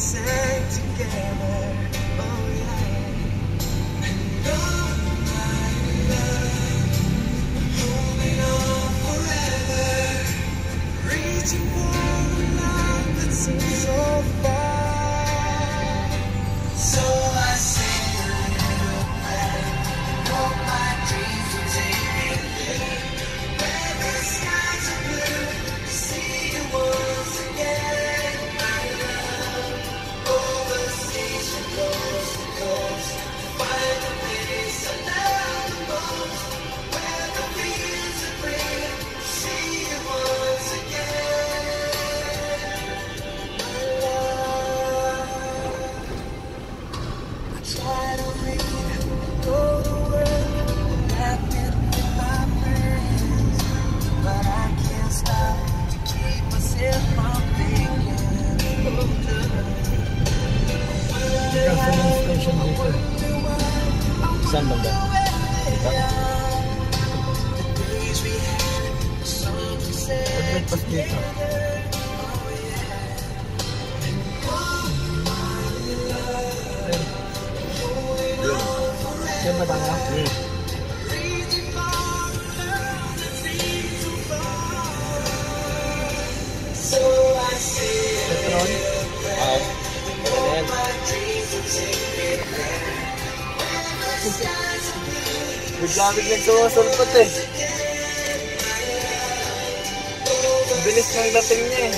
together. Oh yeah. And all my holding on forever, reaching for a love that seems so far. Saan banda? Dito? Pag-breakfast dito. Yan ba tayo? Petron? Bigla-biglang sumusulpot eh. Bilis ng dating niya eh.